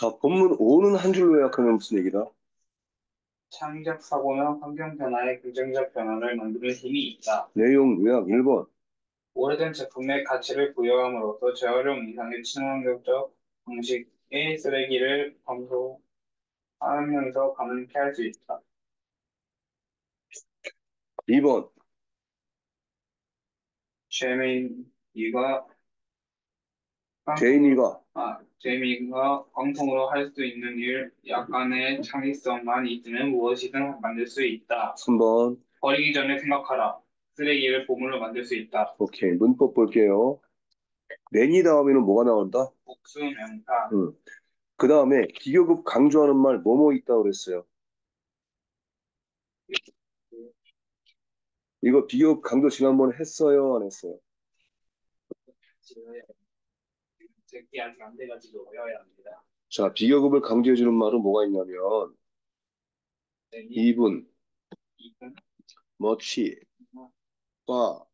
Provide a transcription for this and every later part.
자, 본문 5는 한 줄로 요약하면 무슨 얘기다? 창의적 사고는 환경 변화에 긍정적 변화를 만드는 힘이 있다. 내용 요약 1번. 오래된 제품에 가치를 부여함으로써 재활용 이상의 친환경적 방식의 쓰레기를 감소하면서 가능케 할 수 있다. 2번. 제미가 제이미가 아, 제미가 광통으로 할 수 있는 일, 약간의 창의성만 있으면 무엇이든 만들 수 있다. 3번. 버리기 전에 생각하라. 쓰레기를 보물로 만들 수 있다. 오케이. 문법 볼게요. 매니 다음에는 뭐가 나온다? 복수 명사. 응. 그 다음에 비교급 강조하는 말 뭐뭐 있다 그랬어요. 이거 비교급 강조 지난번에 했어요? 안 했어요? 제게 아직 안 돼가지고 외워야 합니다. 자, 비교급을 강조해주는 말은 뭐가 있냐면 네, 이분, 이분, much, far,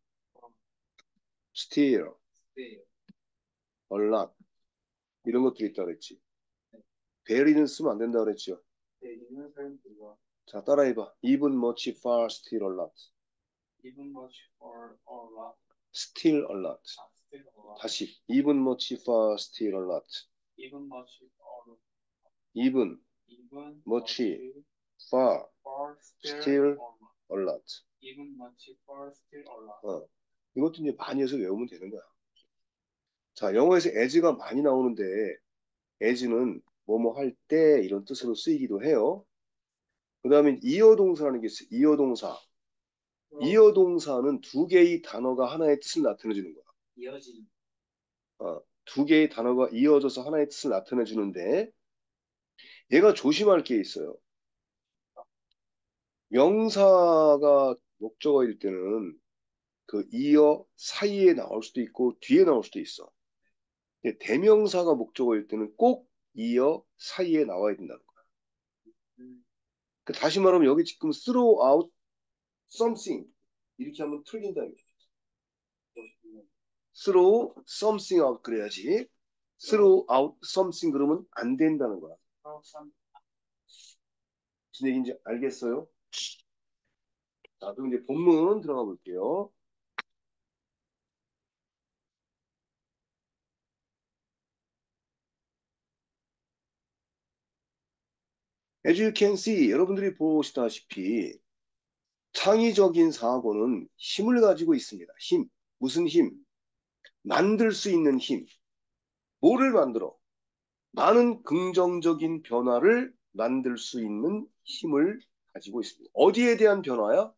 still, 네, a lot 이런 것들이 있다 그랬지. very는 쓰면 안 된다 사람들과 자, 따라해봐. even, much, far, still, a lot. even much or or lot, still, a lot. 아, still a lot, 다시 even, much, far, still, a lot. even much or even, even much, far, or still, still or lot, a lot. even much or still a lot. 어. 이것도 이제 많이 해서 외우면 되는 거야. 자, 영어에서 as가 많이 나오는데 as는 뭐뭐 할 때 이런 뜻으로 쓰이기도 해요. 그 다음에 이어동사라는 게 있어요. 이어동사. 이어동사는 두 개의 단어가 하나의 뜻을 나타내주는 거야. 이어진 어, 두 개의 단어가 이어져서 하나의 뜻을 나타내 주는데 얘가 조심할 게 있어요. 명사가 목적어일 때는 그 이어 사이에 나올 수도 있고 뒤에 나올 수도 있어. 대명사가 목적어일 때는 꼭 이어 사이에 나와야 된다는 거야. 음, 그 다시 말하면 여기 지금 throw out something 이렇게 하면 틀린다는 거죠. Throw something out 그래야지. throw out something 그러면 안 된다는 거야. 참 무슨 얘기인지 알겠어요? 자, 그럼 이제 본문 들어가 볼게요. As you can see, 여러분들이 보시다시피 창의적인 사고는 힘을 가지고 있습니다. 힘. 무슨 힘? 만들 수 있는 힘. 뭐를 만들어? 많은 긍정적인 변화를 만들 수 있는 힘을 가지고 있습니다. 어디에 대한 변화야?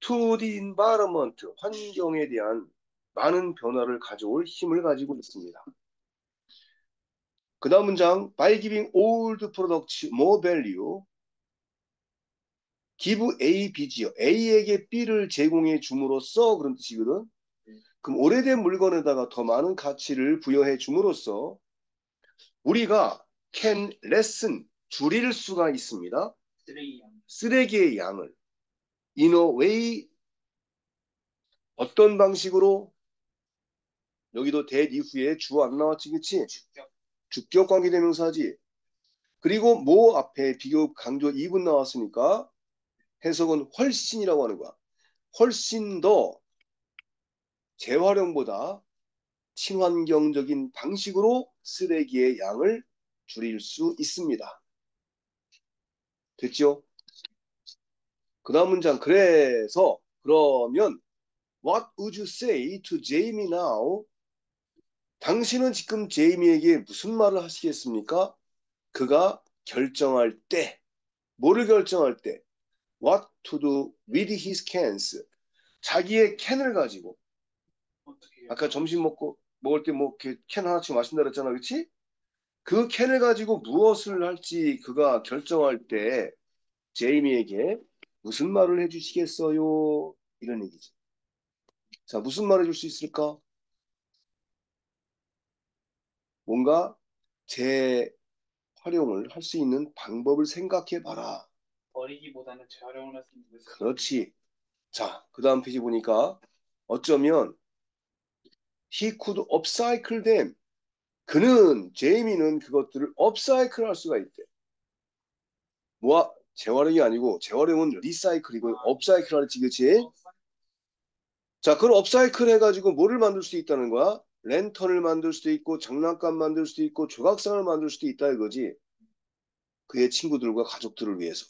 To the environment, 환경에 대한 많은 변화를 가져올 힘을 가지고 있습니다. 그 다음 문장, by giving old products more value, give A, B지요. A에게 B를 제공해 줌으로써 그런 뜻이거든. 그럼 오래된 물건에다가 더 많은 가치를 부여해 줌으로써 우리가 can lessen, 줄일 수가 있습니다. 쓰레기 양. 쓰레기의 양을 in a way 어떤 방식으로 여기도 that 이후에 주어 안 나왔지 그치? 주격 주격 관계대명사지. 그리고 뭐 앞에 비교 강조 2분 나왔으니까 해석은 훨씬이라고 하는 거야. 훨씬 더 재활용보다 친환경적인 방식으로 쓰레기의 양을 줄일 수 있습니다. 됐죠? 그 다음 문장 그래서 그러면 What would you say to Jamie now? 당신은 지금 제이미에게 무슨 말을 하시겠습니까? 그가 결정할 때 뭐를 결정할 때 What to do with his cans 자기의 캔을 가지고? 아까 점심 먹고 먹을 때 뭐 캔 하나씩 마신다 그랬잖아 그렇지? 그 캔을 가지고 무엇을 할지 그가 결정할 때 제이미에게 무슨 말을 해주시겠어요? 이런 얘기지. 자, 무슨 말 해줄 수 있을까? 뭔가 재활용을 할 수 있는 방법을 생각해 봐라. 버리기보다는 재활용을 할 수 있는 그렇지. 자, 그 다음 페이지 보니까 어쩌면 he could upcycle them. 그는 제이미는 그것들을 업사이클 할 수가 있대. 뭐 재활용이 아니고 재활용은 리사이클이고 업사이클 하지 그치? 자, 그걸 업사이클 해가지고 뭐를 만들 수도 있다는 거야? 랜턴을 만들 수도 있고 장난감 만들 수도 있고 조각상을 만들 수도 있다 이거지. 그의 친구들과 가족들을 위해서.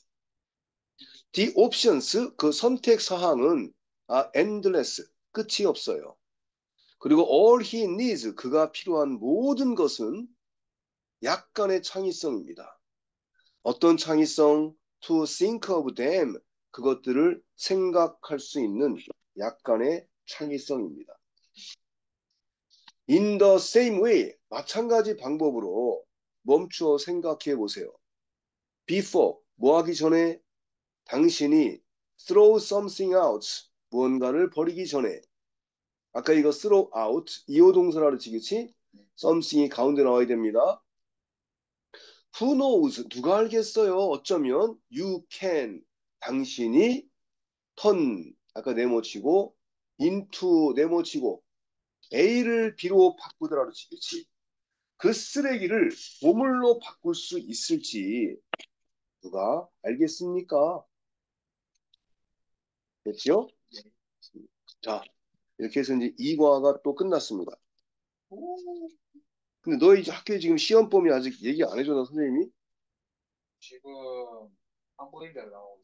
The options 그 선택 사항은 아 endless 끝이 없어요. 그리고 all he needs 그가 필요한 모든 것은 약간의 창의성입니다. 어떤 창의성? To think of them 그것들을 생각할 수 있는 약간의 창의성입니다. In the same way 마찬가지 방법으로 멈추어 생각해 보세요. Before 뭐 하기 전에 당신이 throw something out 무언가를 버리기 전에 아까 이거 throw out 이호 동사라 그랬지 그치? something이 가운데 나와야 됩니다. Who knows? 누가 알겠어요? 어쩌면 you can 당신이 turn 아까 네모치고 into 네모치고 A를 B로 바꾸더라 그랬지 그치? 그 쓰레기를 보물로 바꿀 수 있을지 누가 알겠습니까? 됐죠? 자, 이렇게 해서 이제 2과가 또 끝났습니다. 근데 너 이제 학교에 지금 시험 범위 아직 얘기 안 해줘나 선생님이? 지금 한국인들 나오고 있어.